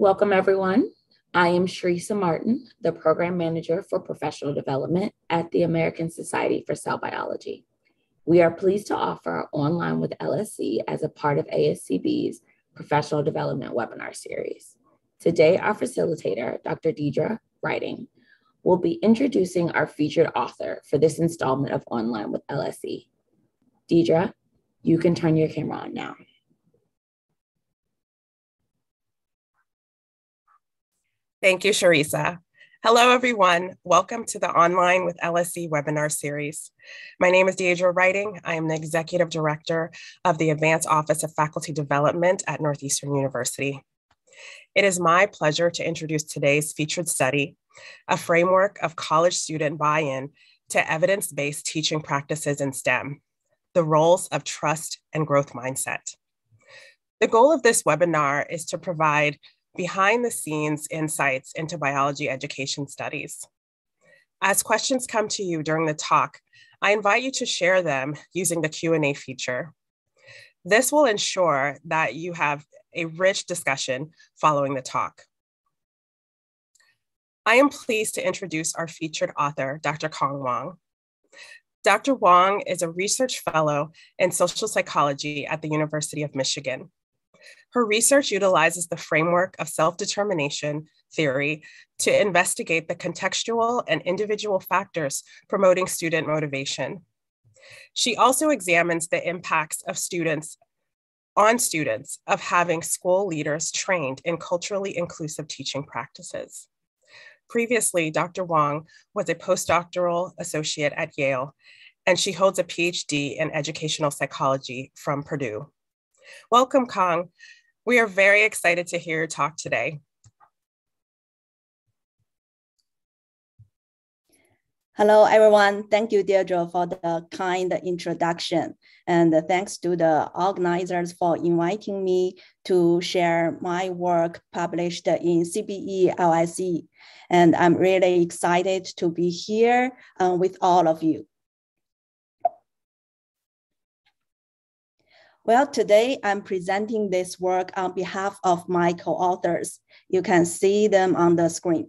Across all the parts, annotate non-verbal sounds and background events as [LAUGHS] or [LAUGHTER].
Welcome, everyone. I am Sharisa Martin, the Program Manager for Professional Development at the American Society for Cell Biology. We are pleased to offer Online with LSE as a part of ASCB's Professional Development webinar series. Today, our facilitator, Dr. Diedra Wrighting, will be introducing our featured author for this installment of Online with LSE. Diedra, you can turn your camera on now. Thank you, Sharisa. Hello, everyone. Welcome to the Online with LSE webinar series. My name is Diedra Wrighting. I am the Executive Director of the ADVANCE Office of Faculty Development at Northeastern University. It is my pleasure to introduce today's featured study, a framework of college student buy-in to evidence-based teaching practices in STEM, the roles of trust and growth mindset. The goal of this webinar is to provide behind the scenes insights into biology education studies. As questions come to you during the talk, I invite you to share them using the Q&A feature. This will ensure that you have a rich discussion following the talk. I am pleased to introduce our featured author, Dr. Cong Wang. Dr. Wang is a research fellow in social psychology at the University of Michigan. Her research utilizes the framework of self determination theory to investigate the contextual and individual factors promoting student motivation. She also examines the impacts of students on students of having school leaders trained in culturally inclusive teaching practices. Previously, Dr. Wang was a postdoctoral associate at Yale, and she holds a PhD in educational psychology from Purdue. Welcome, Cong. We are very excited to hear your talk today. Hello, everyone. Thank you, Diedra, for the kind introduction. And thanks to the organizers for inviting me to share my work published in CBE LSE. And I'm really excited to be here uh, with all of you. Well, today I'm presenting this work on behalf of my co-authors. You can see them on the screen.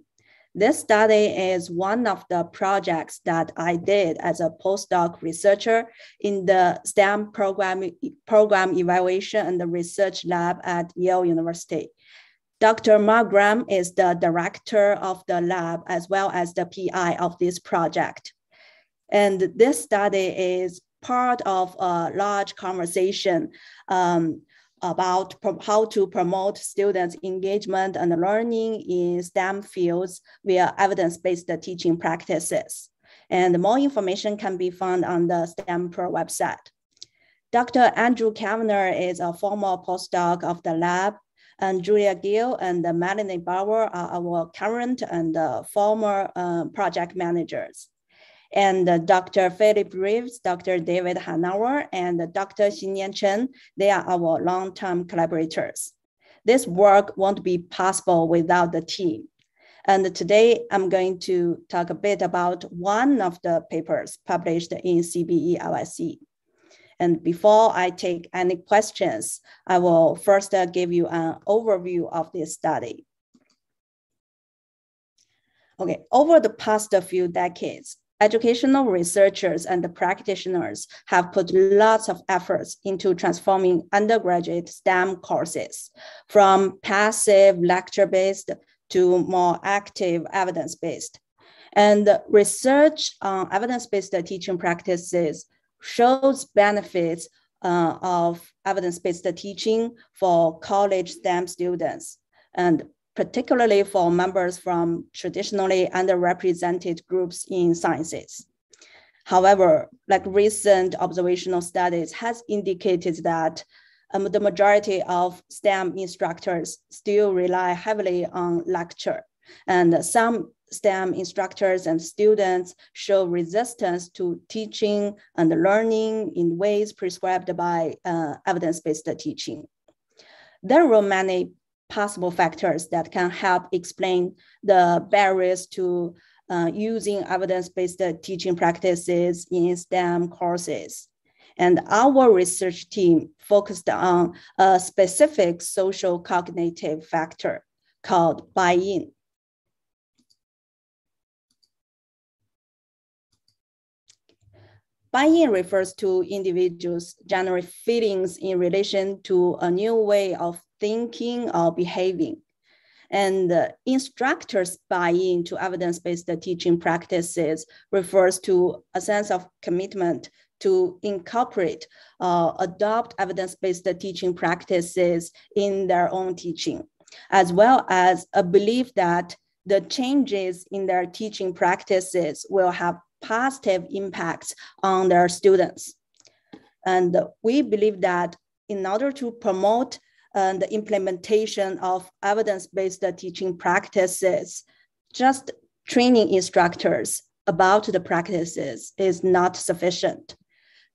This study is one of the projects that I did as a postdoc researcher in the STEM program, program evaluation and the research lab at Yale University. Dr. Mark Graham is the director of the lab as well as the PI of this project. And this study is part of a large conversation um, about how to promote students' engagement and learning in STEM fields via evidence-based teaching practices. And more information can be found on the STEM Pro website. Dr. Andrew Cavanagh is a former postdoc of the lab, and Julia Gill and Melanie Bauer are our current and uh, former uh, project managers and uh, Dr. Philip Reeves, Dr. David Hanauer, and Dr. Xinnian Chen. They are our long-term collaborators. This work won't be possible without the team. And today I'm going to talk a bit about one of the papers published in CBE LSE. And before I take any questions, I will first uh, give you an overview of this study. Okay, over the past few decades, educational researchers and practitioners have put lots of efforts into transforming undergraduate STEM courses from passive lecture-based to more active evidence-based. And research on evidence-based teaching practices shows benefits uh, of evidence-based teaching for college STEM students. And particularly for members from traditionally underrepresented groups in sciences. However, like recent observational studies has indicated that um, the majority of STEM instructors still rely heavily on lecture. And some STEM instructors and students show resistance to teaching and learning in ways prescribed by uh, evidence-based teaching. There are many possible factors that can help explain the barriers to uh, using evidence-based teaching practices in STEM courses. And our research team focused on a specific social cognitive factor called buy-in. Buy-in refers to individuals' general feelings in relation to a new way of thinking or behaving. And uh, instructors buy-in to evidence-based teaching practices refers to a sense of commitment to incorporate, uh, adopt evidence-based teaching practices in their own teaching, as well as a belief that the changes in their teaching practices will have positive impacts on their students. And we believe that in order to promote uh, the implementation of evidence-based teaching practices, just training instructors about the practices is not sufficient.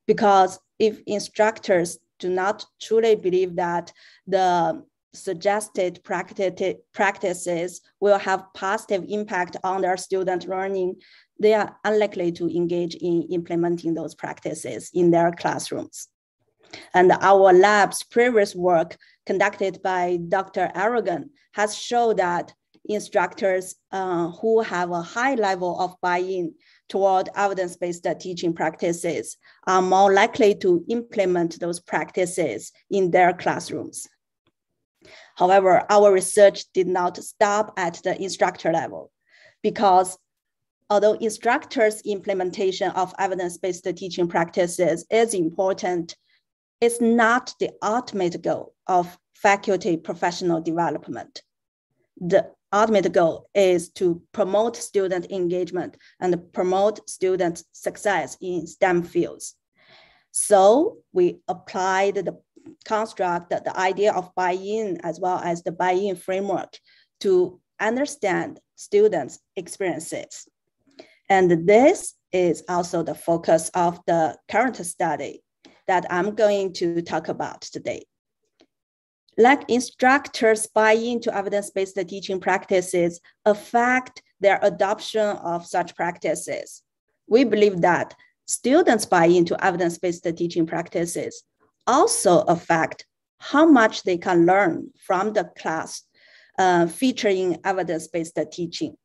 Because if instructors do not truly believe that the suggested practices will have positive impact on their student learning, they are unlikely to engage in implementing those practices in their classrooms. And our lab's previous work conducted by Dr. Aragon has shown that instructors uh, who have a high level of buy-in toward evidence-based teaching practices are more likely to implement those practices in their classrooms. However, our research did not stop at the instructor level because although instructors' implementation of evidence-based teaching practices is important, it's not the ultimate goal of faculty professional development. The ultimate goal is to promote student engagement and promote student success in STEM fields. So we applied the construct, the idea of buy-in as well as the buy-in framework to understand students' experiences. And this is also the focus of the current study that I'm going to talk about today. Like instructors buy into evidence-based teaching practices affect their adoption of such practices. We believe that students buy into evidence-based teaching practices also affect how much they can learn from the class uh, featuring evidence-based teaching.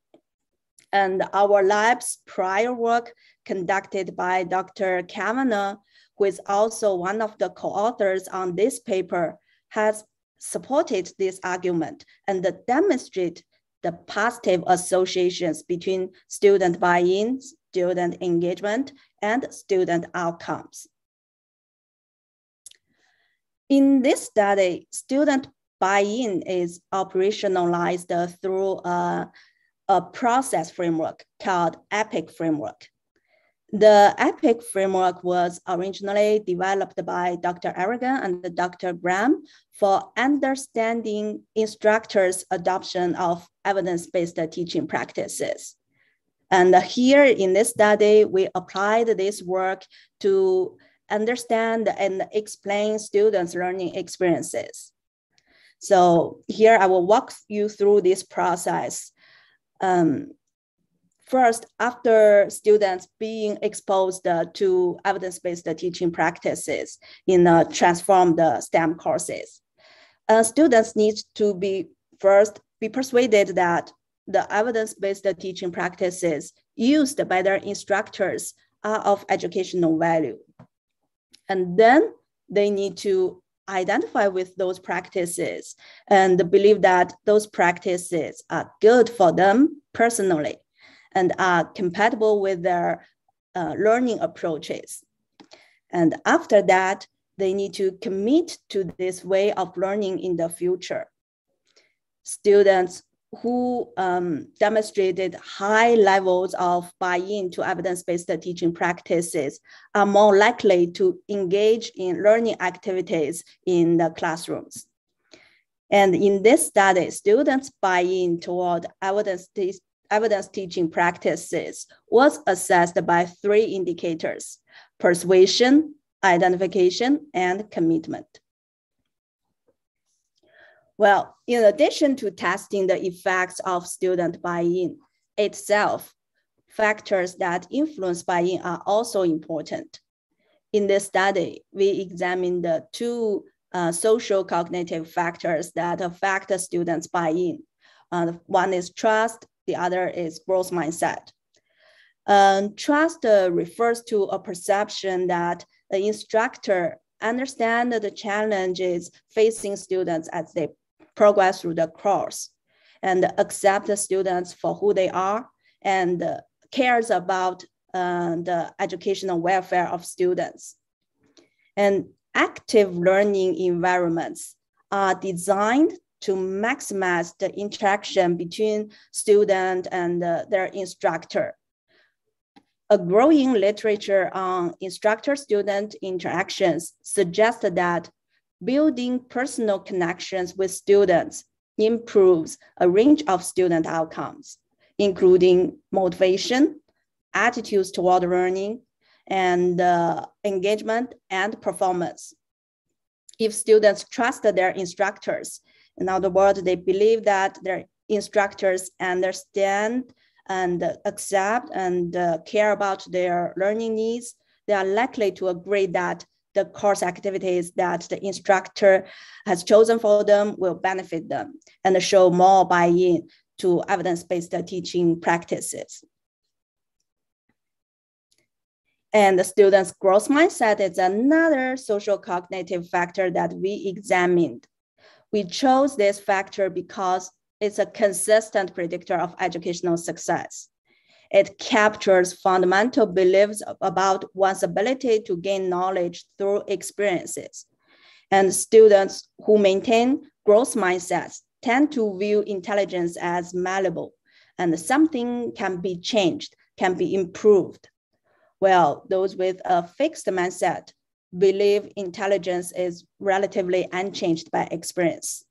And our lab's prior work conducted by Dr. Cavanagh, who is also one of the co-authors on this paper, has supported this argument and demonstrate the positive associations between student buy-in, student engagement, and student outcomes. In this study, student buy-in is operationalized through a a process framework called EPIC framework. The EPIC framework was originally developed by Dr. Aragon and Dr. Graham for understanding instructors' adoption of evidence-based teaching practices. And here in this study, we applied this work to understand and explain students' learning experiences. So here I will walk you through this process um, first, after students being exposed uh, to evidence-based teaching practices in uh, transformed STEM courses, uh, students need to be first be persuaded that the evidence-based teaching practices used by their instructors are of educational value. And then they need to identify with those practices and believe that those practices are good for them personally and are compatible with their uh, learning approaches. And after that, they need to commit to this way of learning in the future. Students who um, demonstrated high levels of buy-in to evidence-based teaching practices are more likely to engage in learning activities in the classrooms. And in this study, students buy-in toward evidence, evidence teaching practices was assessed by three indicators, persuasion, identification, and commitment. Well, in addition to testing the effects of student buy-in itself, factors that influence buy-in are also important. In this study, we examined the two uh, social cognitive factors that affect students' buy-in. Uh, one is trust, the other is growth mindset. Um, trust uh, refers to a perception that the instructor understand the challenges facing students as they progress through the course and accept the students for who they are and cares about uh, the educational welfare of students. And active learning environments are designed to maximize the interaction between student and uh, their instructor. A growing literature on instructor-student interactions suggests that building personal connections with students improves a range of student outcomes, including motivation, attitudes toward learning, and uh, engagement and performance. If students trust their instructors, in other words, they believe that their instructors understand and accept and uh, care about their learning needs, they are likely to agree that the course activities that the instructor has chosen for them will benefit them and show more buy-in to evidence-based teaching practices. And the student's growth mindset is another social cognitive factor that we examined. We chose this factor because it's a consistent predictor of educational success. It captures fundamental beliefs about one's ability to gain knowledge through experiences. And students who maintain growth mindsets tend to view intelligence as malleable and something can be changed, can be improved. Well, those with a fixed mindset believe intelligence is relatively unchanged by experience.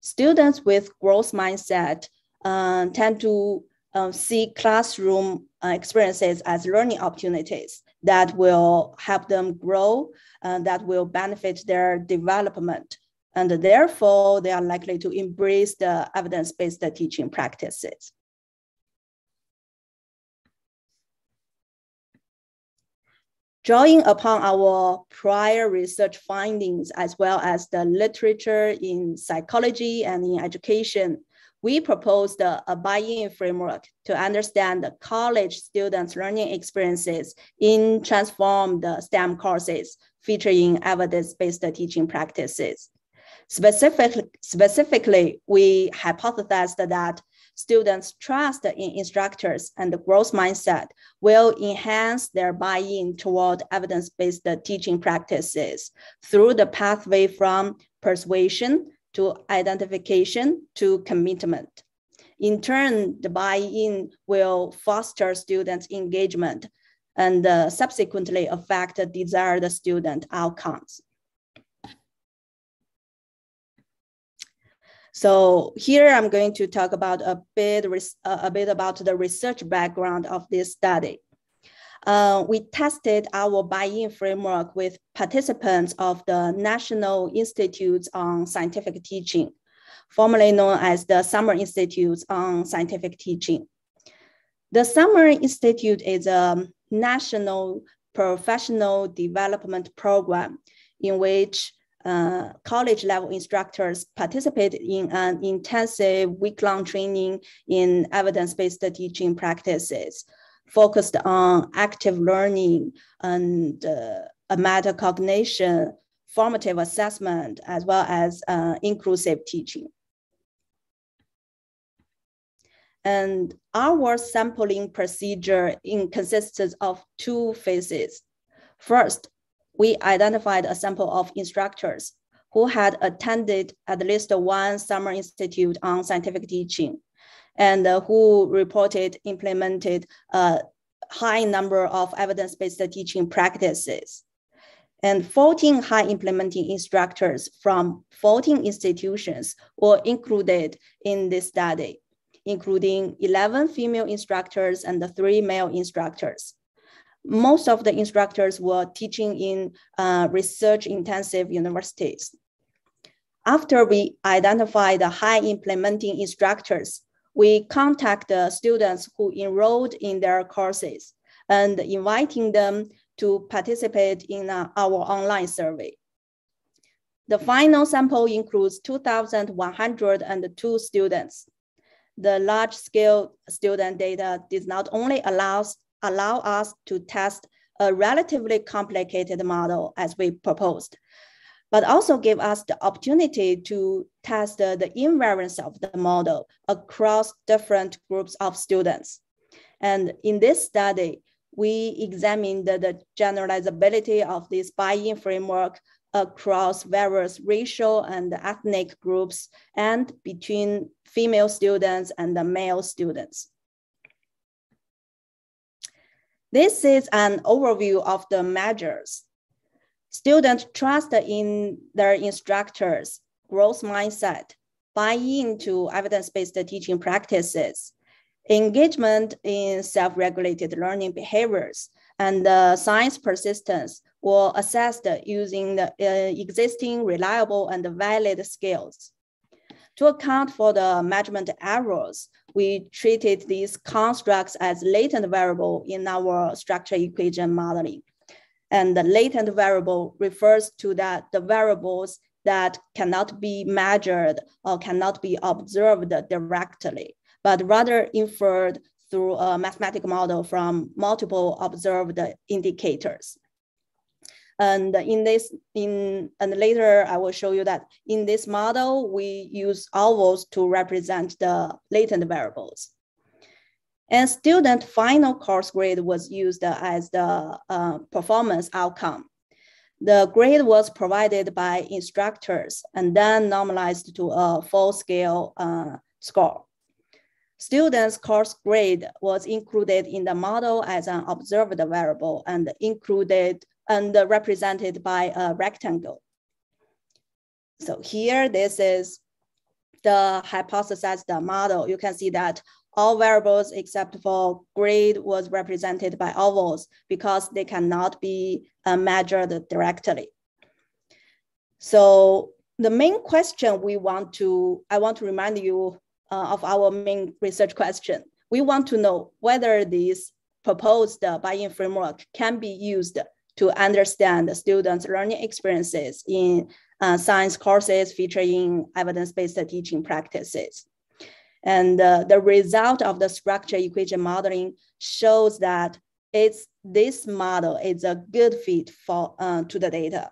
Students with growth mindset uh, tend to um, see classroom uh, experiences as learning opportunities that will help them grow, uh, that will benefit their development. And therefore, they are likely to embrace the evidence-based teaching practices. Drawing upon our prior research findings, as well as the literature in psychology and in education, we proposed a, a buy-in framework to understand the college students' learning experiences in transformed STEM courses featuring evidence-based teaching practices. Specific, specifically, we hypothesized that students' trust in instructors and the growth mindset will enhance their buy-in toward evidence-based teaching practices through the pathway from persuasion to identification to commitment. In turn, the buy-in will foster students' engagement and uh, subsequently affect the desired student outcomes. So here I'm going to talk about a bit, a bit about the research background of this study uh, we tested our buy-in framework with participants of the National Institutes on Scientific Teaching, formerly known as the Summer Institutes on Scientific Teaching. The Summer Institute is a national professional development program in which uh, college level instructors participate in an intensive week-long training in evidence-based teaching practices focused on active learning and uh, metacognition, formative assessment, as well as uh, inclusive teaching. And our sampling procedure consists of two phases. First, we identified a sample of instructors who had attended at least one summer institute on scientific teaching and uh, who reported implemented a high number of evidence-based teaching practices. And 14 high implementing instructors from 14 institutions were included in this study, including 11 female instructors and three male instructors. Most of the instructors were teaching in uh, research intensive universities. After we identified the high implementing instructors, we contact the students who enrolled in their courses and inviting them to participate in uh, our online survey. The final sample includes 2,102 students. The large scale student data does not only allows, allow us to test a relatively complicated model as we proposed, but also give us the opportunity to test the, invariance of the model across different groups of students. And in this study, we examined the, generalizability of this buy-in framework across various racial and ethnic groups and between female students and the male students. This is an overview of the measures. Students trust in their instructors, growth mindset, buy into evidence-based teaching practices, engagement in self-regulated learning behaviors, and uh, science persistence were assessed using the uh, existing reliable and valid scales. To account for the measurement errors, we treated these constructs as latent variable in our structure equation modeling. And the latent variable refers to that the variables that cannot be measured or cannot be observed directly, but rather inferred through a mathematical model from multiple observed indicators. And in this, in and later I will show you that in this model, we use ovals to represent the latent variables. And student final course grade was used as the uh, performance outcome. The grade was provided by instructors and then normalized to a full scale uh, score. Students' course grade was included in the model as an observed variable and included and represented by a rectangle. So here, this is the hypothesized model. You can see that all variables except for grade was represented by ovals because they cannot be uh, measured directly. So the main question we want to, I want to remind you uh, of our main research question. We want to know whether this proposed buy-in framework can be used to understand students' learning experiences in uh, science courses featuring evidence-based teaching practices. And uh, the result of the structure equation modeling shows that it's this model is a good fit for uh, to the data.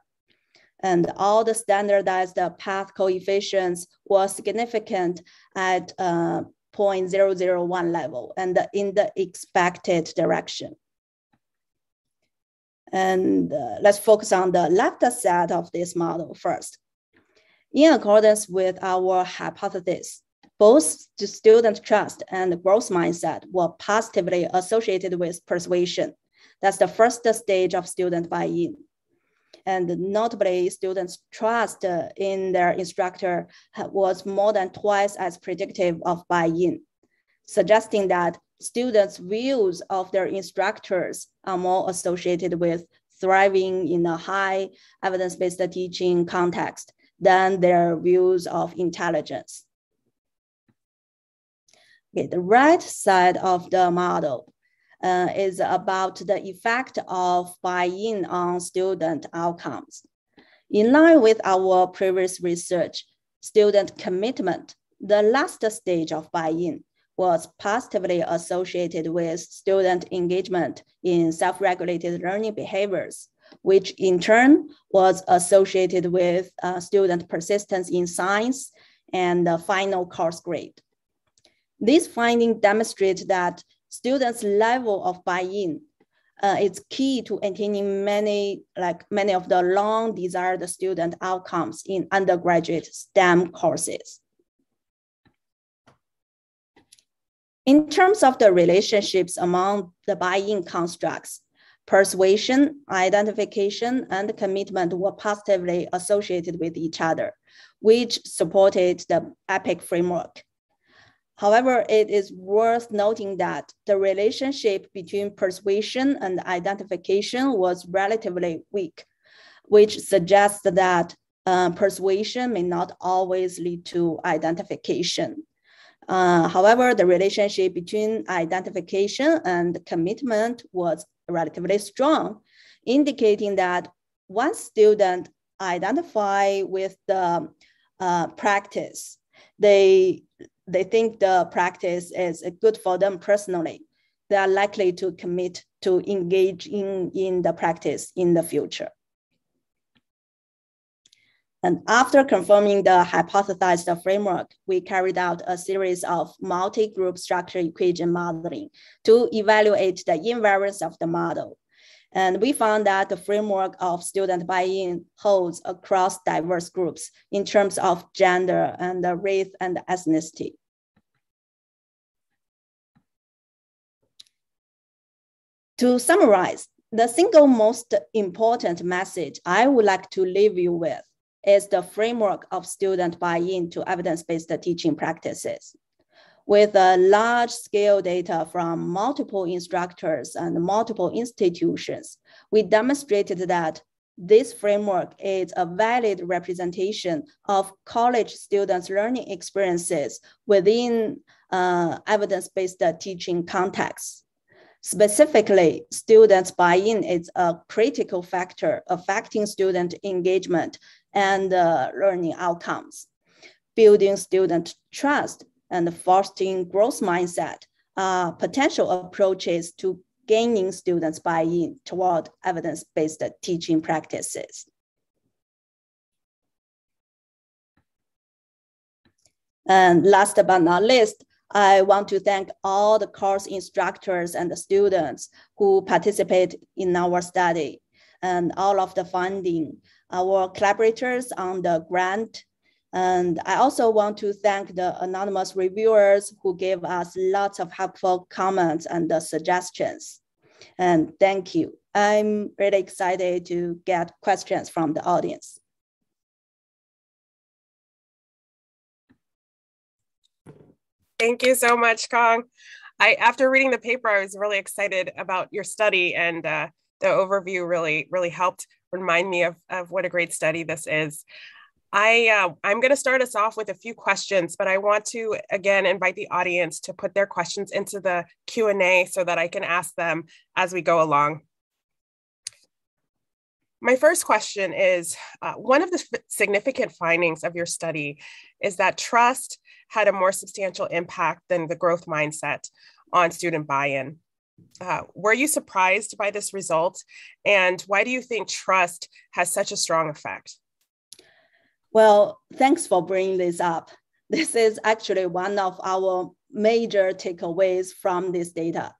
And all the standardized path coefficients were significant at uh, 0.001 level and in the expected direction. And uh, let's focus on the left side of this model first. In accordance with our hypothesis, both the student trust and growth mindset were positively associated with persuasion. That's the first stage of student buy-in. And notably, students' trust in their instructor was more than twice as predictive of buy-in, suggesting that students' views of their instructors are more associated with thriving in a high evidence-based teaching context than their views of intelligence. Okay, the right side of the model uh, is about the effect of buy-in on student outcomes. In line with our previous research, student commitment, the last stage of buy-in, was positively associated with student engagement in self-regulated learning behaviors, which in turn was associated with uh, student persistence in science and the final course grade. This finding demonstrates that students' level of buy-in uh, is key to attaining many, like many of the long desired student outcomes in undergraduate STEM courses. In terms of the relationships among the buy-in constructs, persuasion, identification, and commitment were positively associated with each other, which supported the EPIC framework. However, it is worth noting that the relationship between persuasion and identification was relatively weak, which suggests that uh, persuasion may not always lead to identification. Uh, however, the relationship between identification and commitment was relatively strong, indicating that once student identify with the uh, practice. They, they think the practice is good for them personally. They are likely to commit to engage in, in the practice in the future. And after confirming the hypothesized framework, we carried out a series of multi-group structure equation modeling to evaluate the invariance of the model. And we found that the framework of student buy-in holds across diverse groups in terms of gender and race and ethnicity. To summarize, the single most important message I would like to leave you with is the framework of student buy-in to evidence-based teaching practices. With a large scale data from multiple instructors and multiple institutions, we demonstrated that this framework is a valid representation of college students' learning experiences within uh, evidence-based teaching contexts. Specifically, students' buy-in is a critical factor affecting student engagement and uh, learning outcomes. Building student trust and fostering growth mindset are potential approaches to gaining students buy-in toward evidence-based teaching practices. And last but not least, I want to thank all the course instructors and the students who participate in our study and all of the funding our collaborators on the grant. And I also want to thank the anonymous reviewers who gave us lots of helpful comments and suggestions. And thank you. I'm really excited to get questions from the audience. Thank you so much, Cong. I, after reading the paper, I was really excited about your study and uh, the overview really, really helped remind me of, of what a great study this is. I, uh, I'm going to start us off with a few questions, but I want to again invite the audience to put their questions into the Q&A so that I can ask them as we go along. My first question is, uh, one of the significant findings of your study is that trust had a more substantial impact than the growth mindset on student buy-in. Uh, were you surprised by this result? And why do you think trust has such a strong effect? Well, thanks for bringing this up. This is actually one of our major takeaways from this data.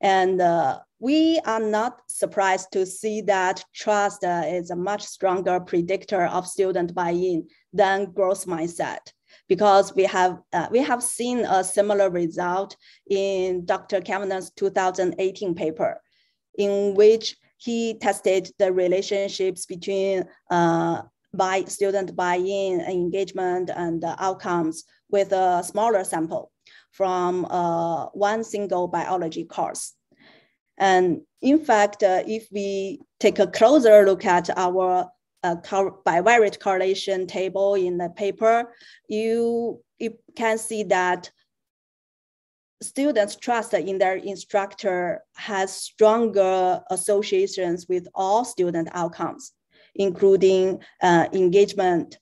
And uh, we are not surprised to see that trust uh, is a much stronger predictor of student buy-in than growth mindset because we have uh, we have seen a similar result in Dr. Cavanagh's 2018 paper, in which he tested the relationships between uh, by student buy-in, engagement, and outcomes with a smaller sample from uh, one single biology course. And in fact, uh, if we take a closer look at our uh, bivariate correlation table in the paper, you, you can see that students' trust in their instructor has stronger associations with all student outcomes, including uh, engagement,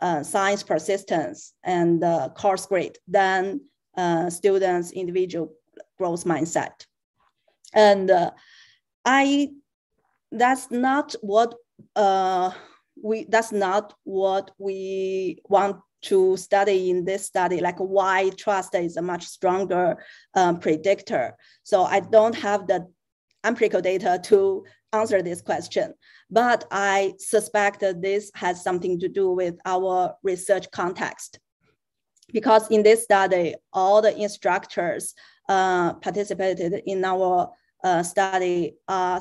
uh, science persistence, and uh, course grade than uh, students' individual growth mindset. And uh, I, that's not what uh, we that's not what we want to study in this study, like why trust is a much stronger um, predictor. So I don't have the empirical data to answer this question, but I suspect that this has something to do with our research context. Because in this study, all the instructors uh, participated in our uh, study are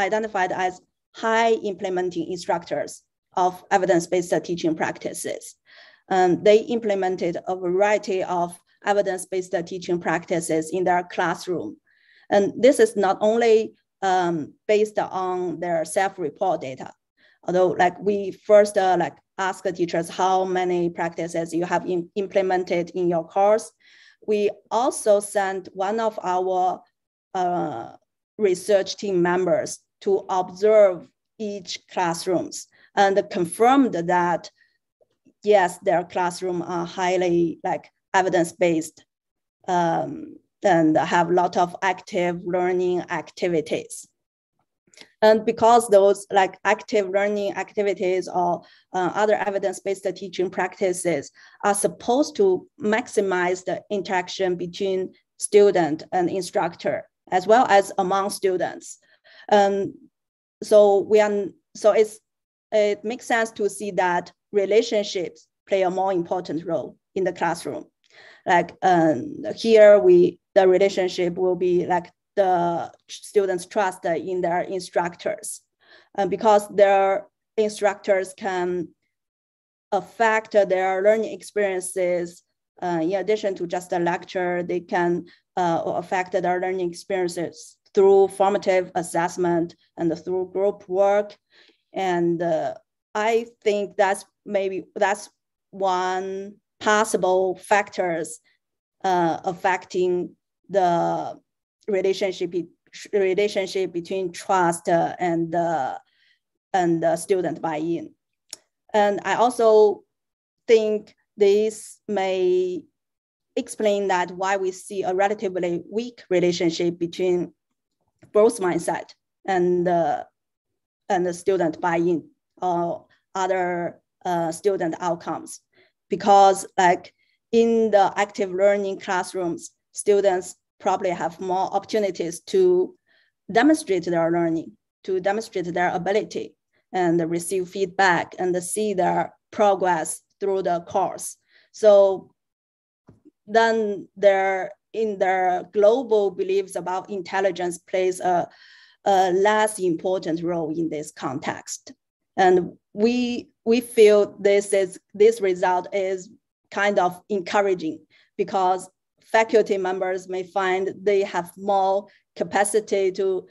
identified as high implementing instructors of evidence-based teaching practices. Um, they implemented a variety of evidence-based teaching practices in their classroom. And this is not only um, based on their self-report data, although like we first uh, like ask the teachers how many practices you have in, implemented in your course. We also sent one of our uh, research team members to observe each classrooms and confirmed that yes, their classroom are highly like evidence-based um, and have a lot of active learning activities. And because those like active learning activities or uh, other evidence-based teaching practices are supposed to maximize the interaction between student and instructor, as well as among students. Um, so we are, so it's, it makes sense to see that relationships play a more important role in the classroom. Like um, here, we the relationship will be like the students' trust in their instructors, and because their instructors can affect their learning experiences. Uh, in addition to just a lecture, they can uh, affect their learning experiences through formative assessment and through group work. And uh, I think that's maybe that's one possible factors uh, affecting the relationship relationship between trust and uh, and the student buy-in. And I also think this may explain that why we see a relatively weak relationship between growth mindset and uh, and the student buy-in or other uh, student outcomes. Because like in the active learning classrooms, students probably have more opportunities to demonstrate their learning, to demonstrate their ability and receive feedback and see their progress through the course. So then their in their global beliefs about intelligence plays a, a less important role in this context. And we we feel this is this result is kind of encouraging because faculty members may find they have more capacity to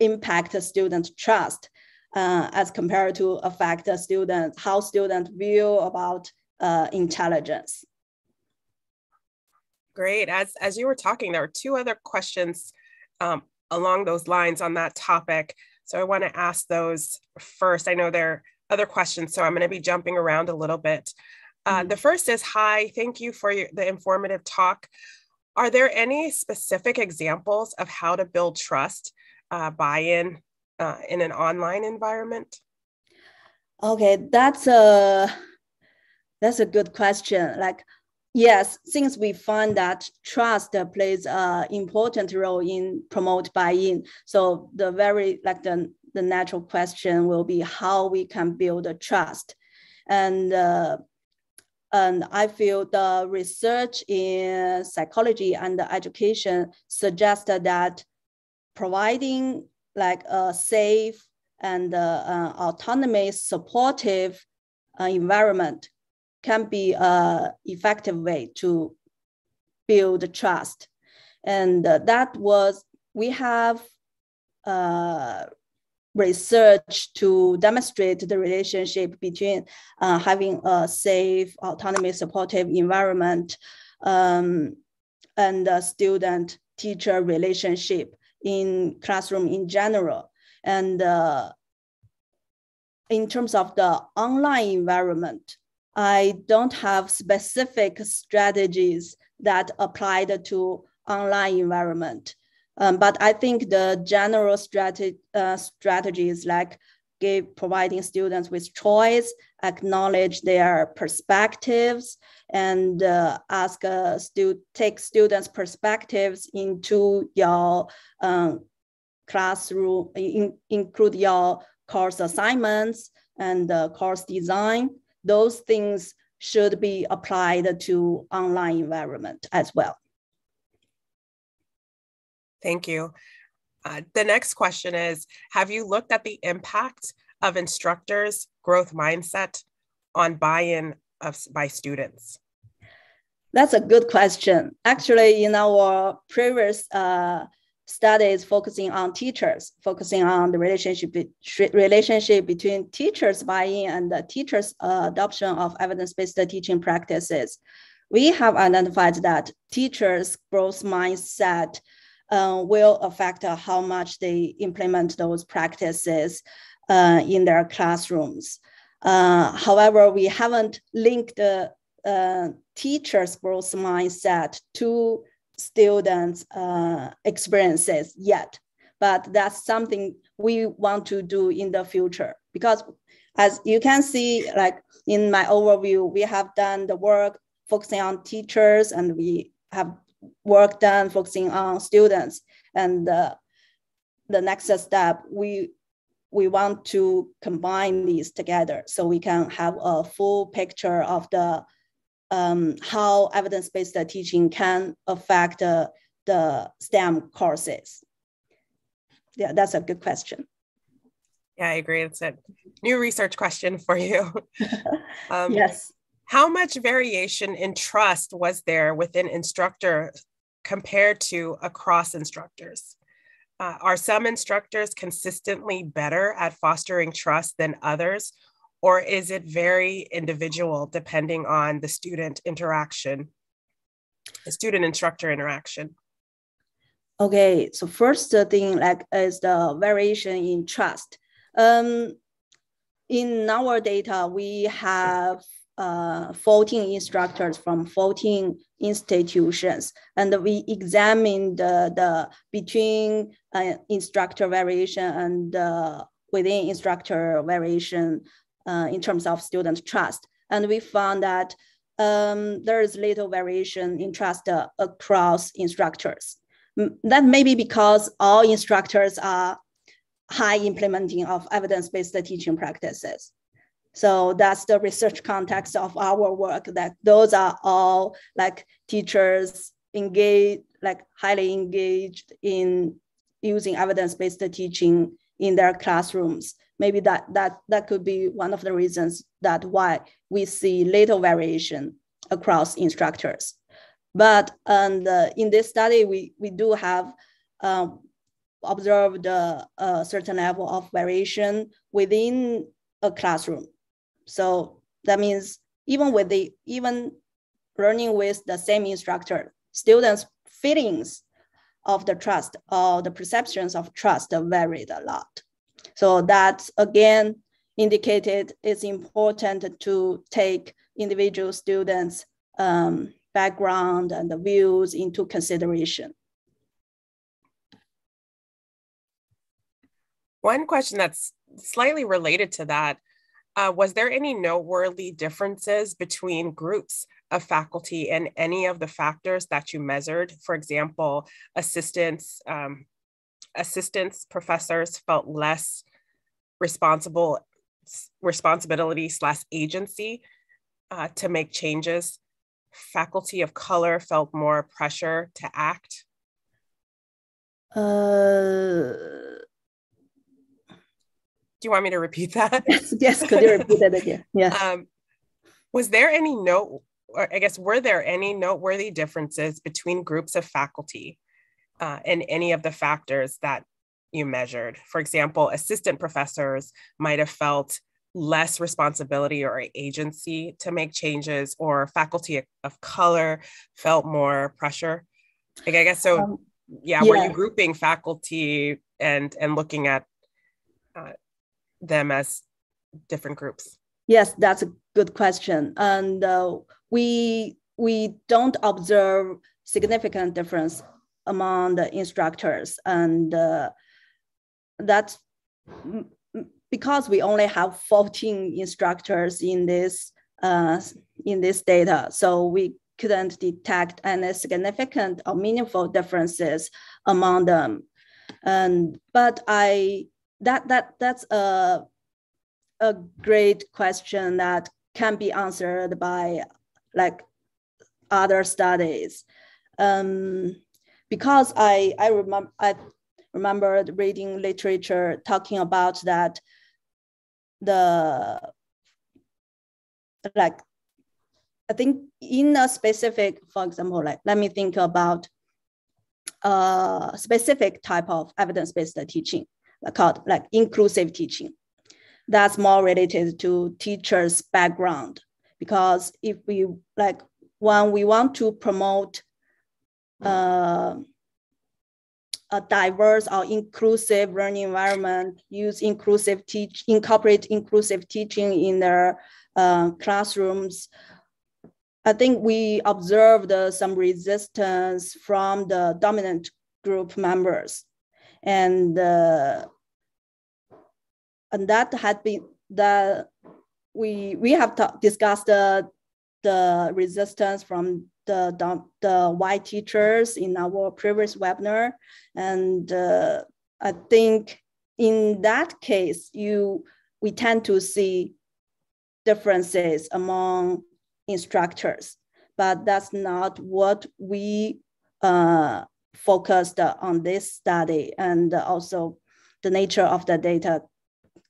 impact student trust uh, as compared to affect a student how students view about uh, intelligence. Great. As as you were talking, there were two other questions um, along those lines on that topic. So I want to ask those first. I know there are other questions, so I'm going to be jumping around a little bit. Uh, mm-hmm. The first is Hi, thank you for your, the informative talk. Are there any specific examples of how to build trust, uh, buy in uh, in an online environment? Okay, that's a that's a good question. Like, yes, since we find that trust plays an important role in promote buy-in, so the very like the the natural question will be how we can build a trust. And, uh, and I feel the research in psychology and education suggested that providing like a safe and uh, uh, autonomous supportive uh, environment can be an effective way to build trust. And uh, that was, we have uh, research to demonstrate the relationship between uh, having a safe, autonomous, supportive environment um, and the student-teacher relationship in classroom in general. And uh, in terms of the online environment, I don't have specific strategies that applied to online environment. Um, but I think the general strategy, uh, strategies like give, providing students with choice, acknowledge their perspectives, and uh, ask uh, stu- take students' perspectives into your um, classroom, in, include your course assignments and uh, course design. Those things should be applied to online environment as well. Thank you. Uh, the next question is Have you looked at the impact of instructors' growth mindset on buy in of, by students? That's a good question. Actually, in our previous uh, studies focusing on teachers, focusing on the relationship, relationship between teachers buy-in and the teachers' uh, adoption of evidence-based teaching practices, we have identified that teachers' growth mindset uh, will affect uh, how much they implement those practices uh, in their classrooms. Uh, however, we haven't linked the teacher's growth mindset to students' experiences yet, but that's something we want to do in the future because as you can see, like in my overview, we have done the work focusing on teachers and we have work done focusing on students. And uh, the next step, we we want to combine these together so we can have a full picture of the um, how evidence-based teaching can affect uh, the STEM courses. Yeah, that's a good question. Yeah, I agree. It's a new research question for you. [LAUGHS] um, yes. How much variation in trust was there within instructor compared to across instructors? Uh, are some instructors consistently better at fostering trust than others, or is it very individual depending on the student interaction, the student instructor interaction? Okay, so first thing like is the variation in trust. Um, in our data, we have uh, 14 instructors from 14 institutions, and we examined the, the between uh, instructor variation and uh, within instructor variation uh, in terms of student trust. And we found that um, there is little variation in trust uh, across instructors. That may be because all instructors are high implementing of evidence-based teaching practices. So that's the research context of our work that those are all like teachers engaged, like highly engaged in using evidence-based teaching in their classrooms. Maybe that, that, that could be one of the reasons that why we see little variation across instructors. But and, uh, in this study, we, we do have um, observed a, a certain level of variation within a classroom. So that means even with the even learning with the same instructor, students' feelings of the trust or the perceptions of trust varied a lot. So that again indicated it's important to take individual students' um, background and the views into consideration. One question that's slightly related to that uh, was there any noteworthy differences between groups of faculty and any of the factors that you measured? For example, assistants, um, assistants professors felt less responsible responsibility slash agency uh, to make changes. Faculty of color felt more pressure to act. Uh do you want me to repeat that? [LAUGHS] Yes, yes. Could you repeat that again? [LAUGHS] Yeah. Um, was there any note, or I guess, were there any noteworthy differences between groups of faculty uh, and any of the factors that you measured? For example, assistant professors might have felt less responsibility or agency to make changes, or faculty of color felt more pressure. Like, I guess so. Um, yeah, yeah, were you grouping faculty and and looking at uh, them as different groups? Yes, that's a good question. And uh, we we don't observe significant difference among the instructors, and uh, that's because we only have 14 instructors in this uh, in this data. So we couldn't detect any significant or meaningful differences among them. And but I that that that's a a great question that can be answered by like other studies. Um, because I I remember I remembered reading literature talking about that the like I think in a specific, for example, like let me think about a specific type of evidence-based teaching called like inclusive teaching. That's more related to teachers' background because if we like when we want to promote uh, a diverse or inclusive learning environment, use inclusive teach, incorporate inclusive teaching in their uh, classrooms. I think we observed uh, some resistance from the dominant group members, and uh, and that had been that we we have discussed the the resistance from the, the white teachers in our previous webinar. And uh, I think in that case, you we tend to see differences among instructors, but that's not what we uh, focused on this study. And also the nature of the data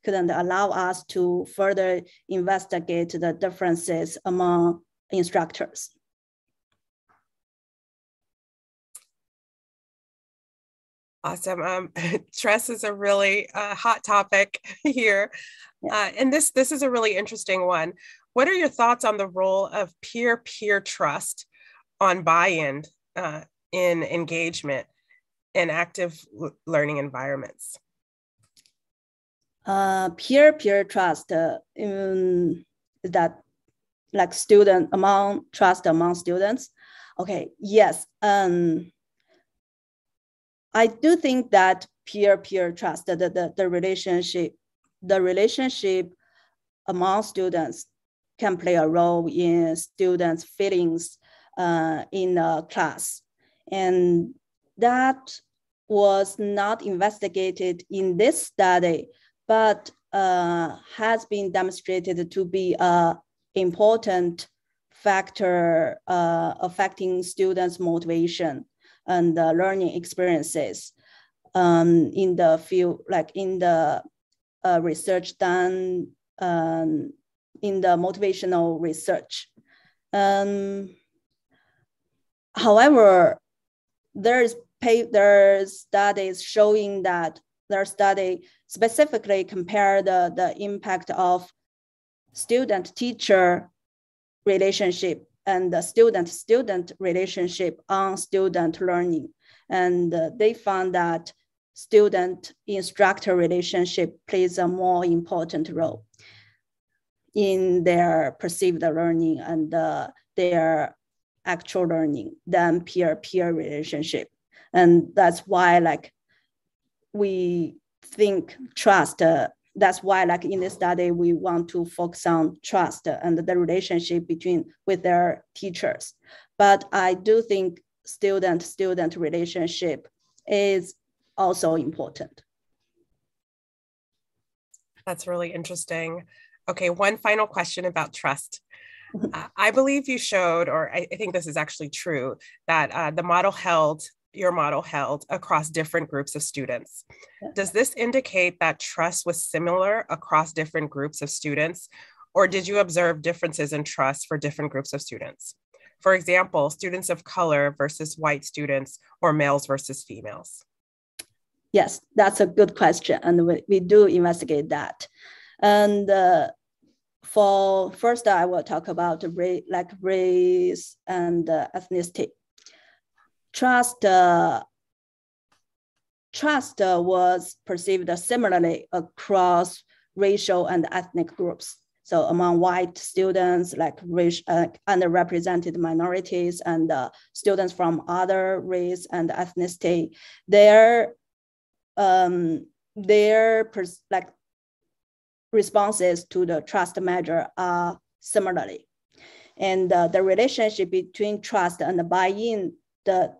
couldn't allow us to further investigate the differences among instructors. Awesome. Um, [LAUGHS] trust is a really uh, hot topic [LAUGHS] here, yeah. uh, and this this is a really interesting one. What are your thoughts on the role of peer-peer trust on buy-in uh, in engagement in active learning environments? Uh, peer-peer trust uh, in that like student among trust among students. Okay. Yes. Um I do think that peer-peer trust, the, the, the relationship, the relationship among students can play a role in students' feelings uh, in a class. And that was not investigated in this study, but uh, has been demonstrated to be an important factor uh, affecting students' motivation and the learning experiences um, in the field, like in the uh, research done um, in the motivational research. Um, however, there's pay, there's studies showing that their study specifically compare the, the impact of student teacher relationship and the student-student relationship on student learning. And uh, they found that student-instructor relationship plays a more important role in their perceived learning and uh, their actual learning than peer-peer relationship. And that's why like we think trust uh, that's why like in this study we want to focus on trust and the relationship between with their teachers. But i do think student student relationship is also important. That's really interesting. Okay one final question about trust i believe you showed or I, I, think this is actually true that uh, the model held your model held across different groups of students. Does [LAUGHS] this indicate that trust was similar across different groups of students, or did you observe differences in trust for different groups of students? For example, students of color versus white students, or males versus females? Yes, that's a good question, and we, we do investigate that. And uh, for first, I will talk about race, like race and uh, ethnicity trust uh, trust uh, was perceived similarly across racial and ethnic groups. So among white students, like race, uh, underrepresented minorities and uh, students from other race and ethnicity, their um, their like responses to the trust measure are similarly. And uh, the relationship between trust and buy-in the,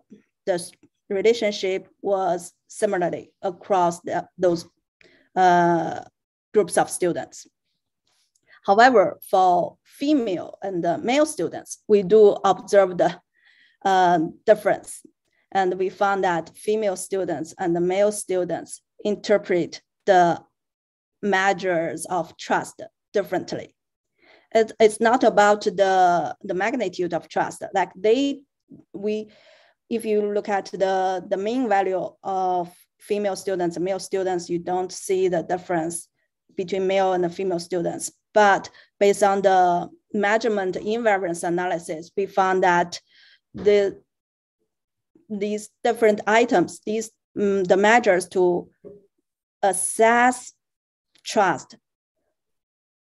the relationship was similarly across the, those uh, groups of students. However, for female and male students, we do observe the uh, difference. And we found that female students and the male students interpret the measures of trust differently. It, it's not about the, the magnitude of trust. Like they, we, if you look at the, the mean value of female students and male students, you don't see the difference between male and female students. But based on the measurement invariance analysis, we found that the these different items, these um, the measures to assess trust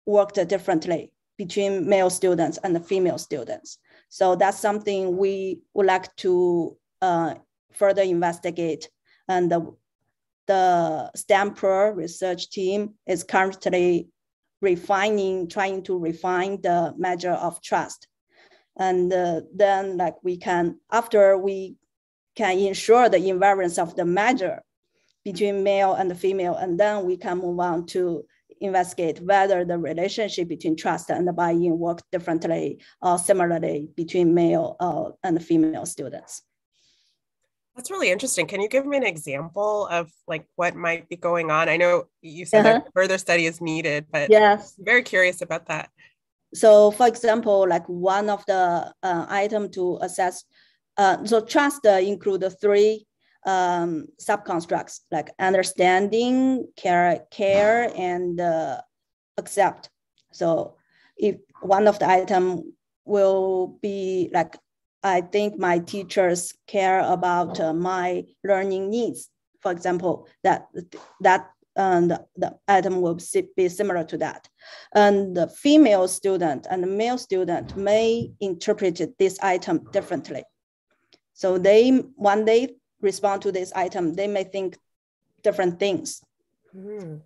worked differently between male students and the female students. So that's something we would like to uh, further investigate. And the, the research team is currently refining, trying to refine the measure of trust. And uh, then like we can, after we can ensure the invariance of the measure between male and female, and then we can move on to investigate whether the relationship between trust and the buy-in work differently or similarly between male uh, and female students. That's really interesting. Can you give me an example of like what might be going on? I know you said uh-huh. that further study is needed, but yes, I'm very curious about that. So, for example, like one of the uh, item to assess, uh, so trust uh, include three um, subconstructs like understanding, care, care, and uh, accept. So, if one of the item will be like I think my teachers care about uh, my learning needs. For example, that that and the item will be similar to that. And the female student and the male student may interpret this item differently. So they, when they respond to this item, they may think different things. Mm.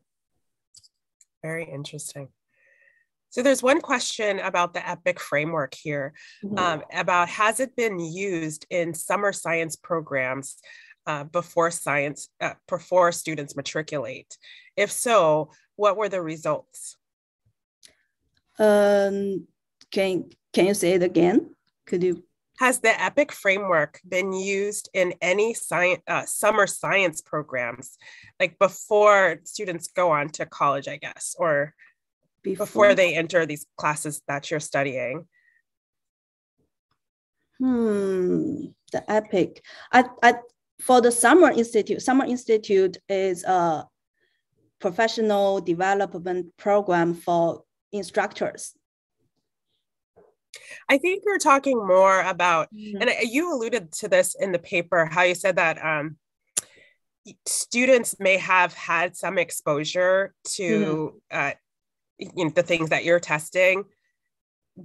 Very interesting. So there's one question about the EPIC framework here mm-hmm. um, about has it been used in summer science programs uh, before science uh, before students matriculate? If so, what were the results? Um, can can you say it again? Could you? Has the EPIC framework been used in any science uh, summer science programs, like before students go on to college, I guess, or before, before they enter these classes that you're studying? Hmm, the EPIC. I, I, for the Summer Institute, Summer Institute is a professional development program for instructors. I think you're talking more about, mm-hmm. and you alluded to this in the paper, how you said that um, students may have had some exposure to mm-hmm. uh, you know the things that you're testing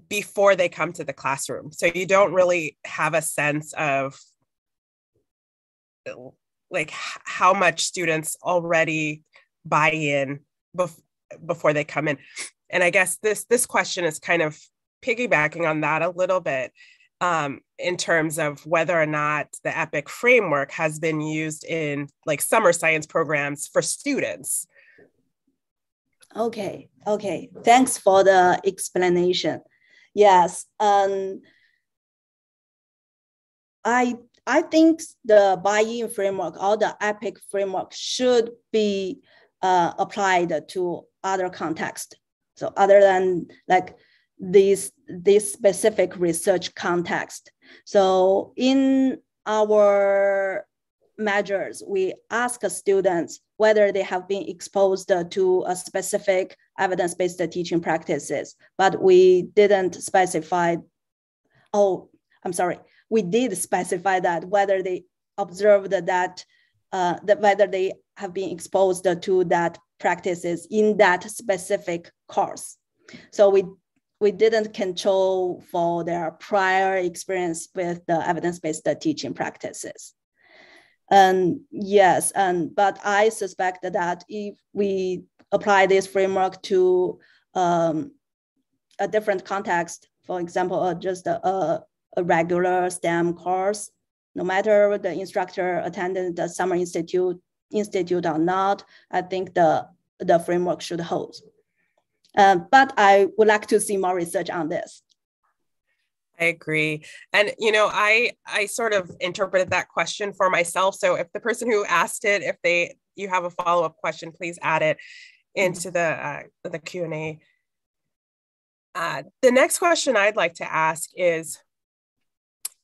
before they come to the classroom so you don't really have a sense of like how much students already buy in bef- before they come in and i guess this this question is kind of piggybacking on that a little bit um, in terms of whether or not the epic framework has been used in like summer science programs for students Okay, okay. Thanks for the explanation. Yes, um, I I think the buy-in framework or the EPIC framework should be uh, applied to other context. So other than like this this specific research context. So in our measures, we ask students whether they have been exposed to a specific evidence-based teaching practices, but we didn't specify, oh, I'm sorry, we did specify that whether they observed that, uh, that whether they have been exposed to that practices in that specific course. So we we didn't control for their prior experience with the evidence-based teaching practices. And yes, and but I suspect that if we apply this framework to um, a different context, for example, uh, just a, a regular STEM course, no matter the instructor attended the summer institute institute or not, I think the the framework should hold. Uh, but I would like to see more research on this. I agree. And you know, I I sort of interpreted that question for myself. So if the person who asked it, if they you have a follow-up question, please add it into the uh, the Q&A. Uh, the next question I'd like to ask is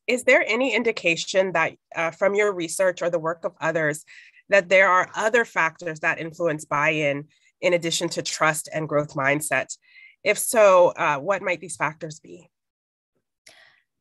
is there any indication that uh, from your research or the work of others that there are other factors that influence buy-in in addition to trust and growth mindset? If so, uh, what might these factors be?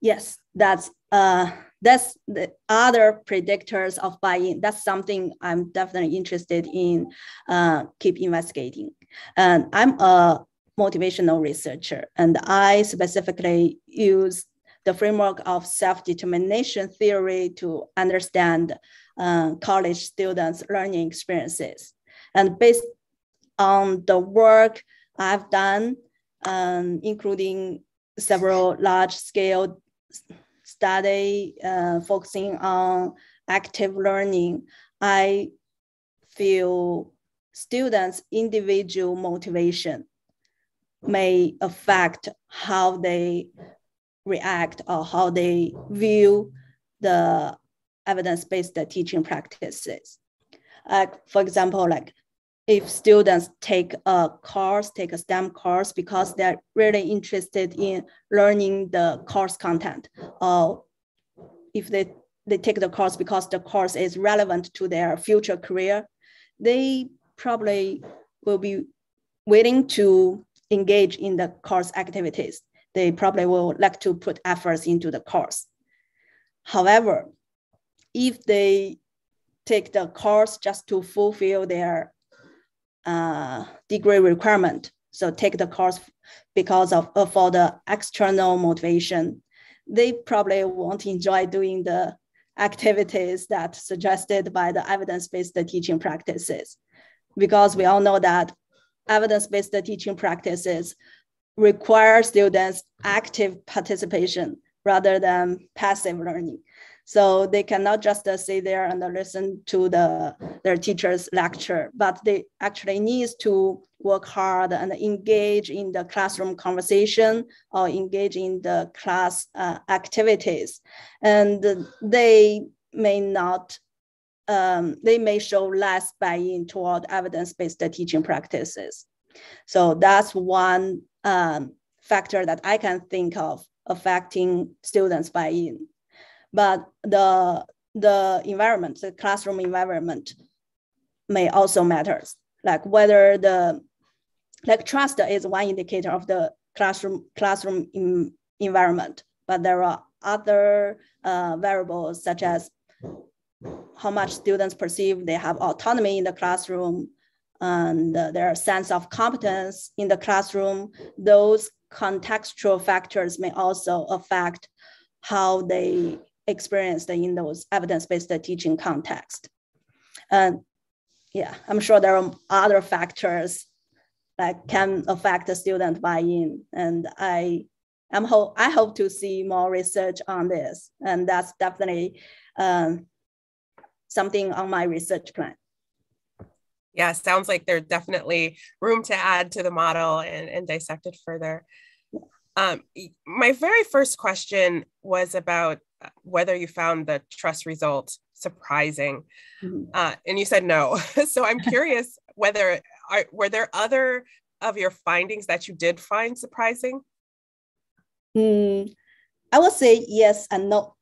Yes, that's uh, that's the other predictors of buy-in. That's something I'm definitely interested in uh, keep investigating. And I'm a motivational researcher, and I specifically use the framework of self-determination theory to understand uh, college students' learning experiences. And based on the work I've done, um, including several large-scale study uh, focusing on active learning, I feel students' individual motivation may affect how they react or how they view the evidence-based teaching practices. Uh, for example, like if students take a course, take a STEM course because they're really interested in learning the course content, or if they, they take the course because the course is relevant to their future career, they probably will be willing to engage in the course activities. They probably will like to put efforts into the course. However, if they take the course just to fulfill their uh, degree requirement. So take the course because of uh, for the external motivation. They probably won't enjoy doing the activities that suggested by the evidence-based teaching practices, because we all know that evidence-based teaching practices require students active participation rather than passive learning. So they cannot just uh, sit there and listen to the their teacher's lecture, but they actually need to work hard and engage in the classroom conversation or engage in the class uh, activities. And they may not, um, they may show less buy-in toward evidence-based teaching practices. So that's one um, factor that I can think of affecting students buy-in but the the environment, the classroom environment may also matters. Like whether the like trust is one indicator of the classroom classroom in, environment, but there are other uh, variables such as how much students perceive they have autonomy in the classroom and their sense of competence in the classroom. Those contextual factors may also affect how they experienced in those evidence-based teaching context. And yeah, I'm sure there are other factors that can affect the student buy-in. And I am ho- I hope to see more research on this. And that's definitely um, something on my research plan. Yeah, sounds like there's definitely room to add to the model and, and dissect it further. Um, my very first question was about whether you found the trust result surprising. Mm-hmm. Uh, and you said no. [LAUGHS] so I'm curious whether are, were there other of your findings that you did find surprising? Mm, I would say yes and no.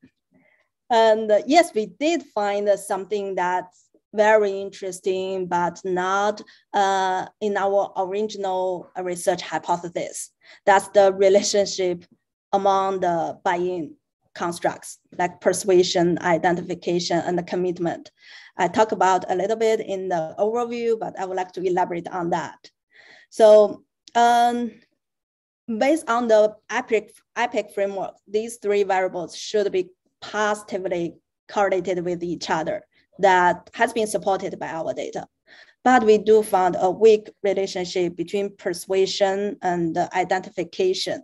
And uh, yes, we did find uh, something that's very interesting, but not uh, in our original research hypothesis. That's the relationship among the buy-in constructs like persuasion, identification, and commitment. I talk about a little bit in the overview, but I would like to elaborate on that. So um, based on the EPIC, EPIC framework, these three variables should be positively correlated with each other that has been supported by our data. But we do find a weak relationship between persuasion and identification.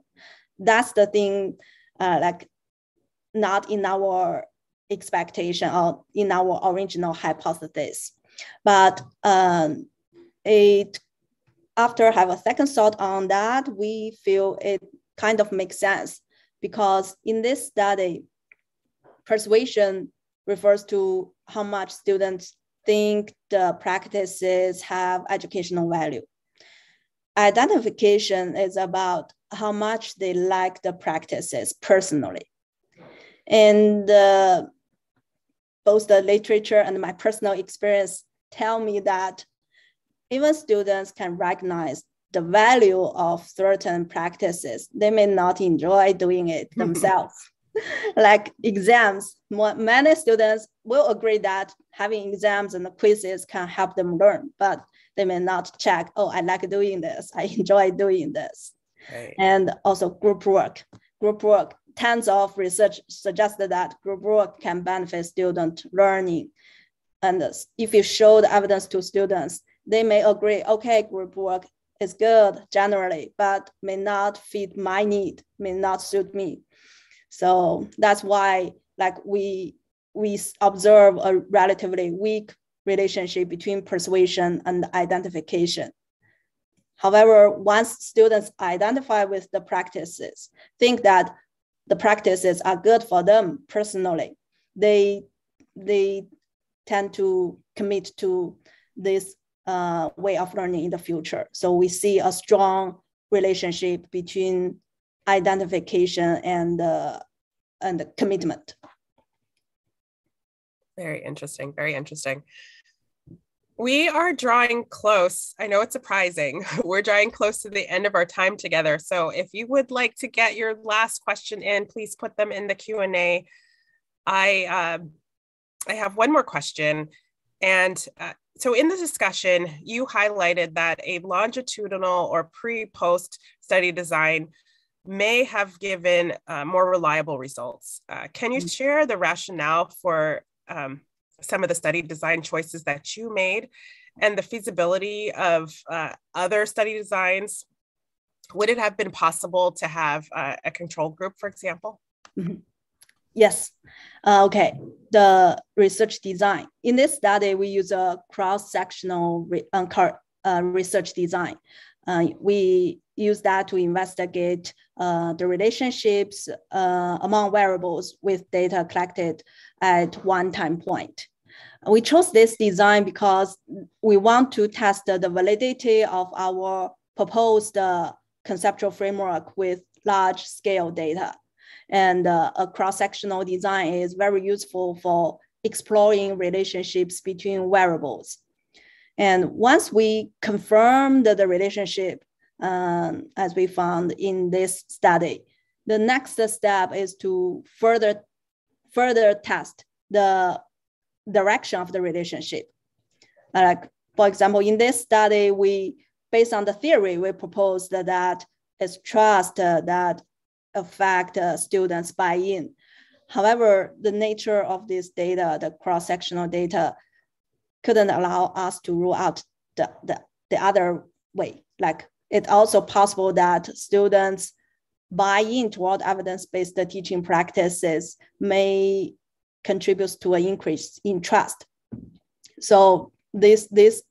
That's the thing, uh, like not in our expectation or in our original hypothesis. But um, it after have a second thought on that, we feel it kind of makes sense because in this study, persuasion refers to how much students think the practices have educational value. Identification is about how much they like the practices personally. And uh, both the literature and my personal experience tell me that even students can recognize the value of certain practices. They may not enjoy doing it [LAUGHS] themselves. [LAUGHS] like exams. Many students will agree that having exams and quizzes can help them learn, but they may not check, oh, I like doing this. I [LAUGHS] enjoy doing this. Right. And also group work. Group work, tons of research suggested that group work can benefit student learning. And if you show the evidence to students, they may agree, okay, group work is good generally, but may not fit my need, may not suit me. So that's why like we we observe a relatively weak relationship between persuasion and identification. However, once students identify with the practices, think that the practices are good for them personally, they they tend to commit to this uh, way of learning in the future. So we see a strong relationship between identification and uh, and commitment. Very interesting. Very interesting. We are drawing close. I know it's surprising. [LAUGHS] We're drawing close to the end of our time together. So if you would like to get your last question in, please put them in the Q&A. I, uh, I have one more question. And uh, so in the discussion, you highlighted that a longitudinal or pre-post study design may have given uh, more reliable results. Uh, can you mm. share the rationale for um, some of the study design choices that you made and the feasibility of uh, other study designs? Would it have been possible to have uh, a control group, for example? Mm-hmm. Yes. Uh, okay. The research design. In this study, we use a cross-sectional re- uh, research design. we use that to investigate uh, the relationships uh, among variables with data collected at one time point. We chose this design because we want to test the validity of our proposed uh, conceptual framework with large scale data. And uh, a cross-sectional design is very useful for exploring relationships between variables. And once we confirm the relationship um, as we found in this study. The next step is to further, further test the direction of the relationship. Like, for example, in this study, we, based on the theory, we proposed that it's trust that affect uh, students buy-in. However, the nature of this data, the cross-sectional data, couldn't allow us to rule out the, the, the other way, like it's also possible that students buy in toward evidence-based teaching practices may contribute to an increase in trust. So this, this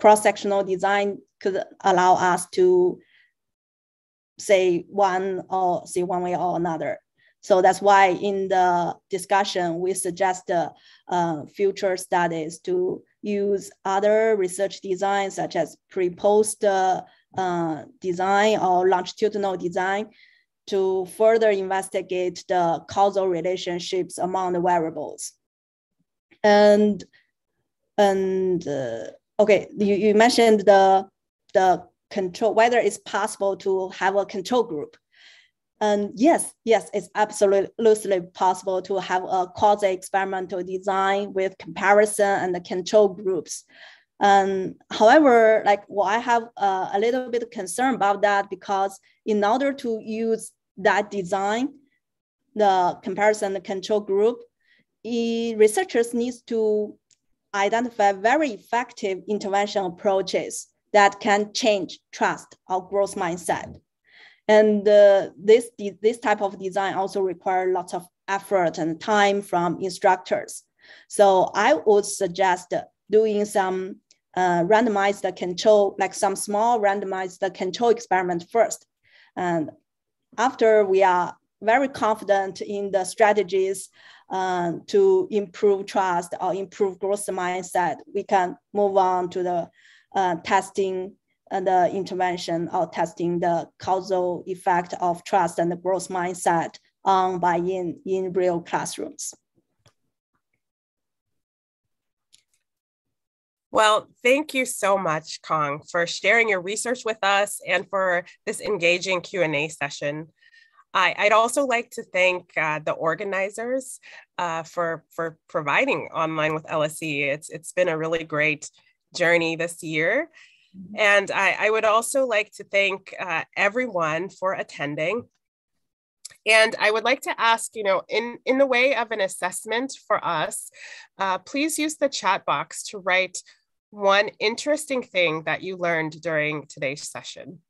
cross-sectional design could allow us to say one or say one way or another. So that's why in the discussion, we suggest uh, future studies to use other research designs such as pre-post uh, uh, design or longitudinal design to further investigate the causal relationships among the variables. And, and uh, okay, you, you mentioned the, the control, whether it's possible to have a control group. And yes, yes, it's absolutely possible to have a quasi-experimental design with comparison and the control groups. Um, however, like well, I have uh, a little bit of concern about that because in order to use that design, the comparison control group, researchers needs to identify very effective intervention approaches that can change trust or growth mindset. And uh, this, this type of design also require lots of effort and time from instructors. So I would suggest doing some uh, randomized control, like some small randomized control experiment first. And after we are very confident in the strategies uh, to improve trust or improve growth mindset, we can move on to the uh, testing and the intervention or testing the causal effect of trust and the growth mindset on buy-in in real classrooms. Well, thank you so much, Cong, for sharing your research with us and for this engaging Q&A session. I, would also like to thank uh, the organizers uh, for, for providing online with LSE. It's, it's been a really great journey this year. Mm-hmm. And I, I, would also like to thank uh, everyone for attending. And I would like to ask, you know, in, in the way of an assessment for us, uh, please use the chat box to write one interesting thing that you learned during today's session.